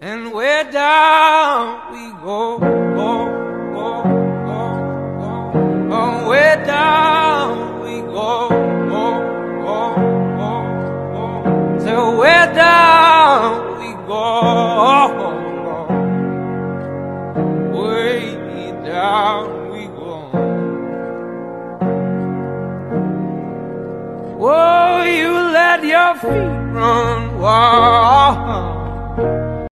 And where down we go, go, go, go, go. Oh, where down we go, go, go, go, go. So where down we go, way down we go. Oh, you let your feet run wild.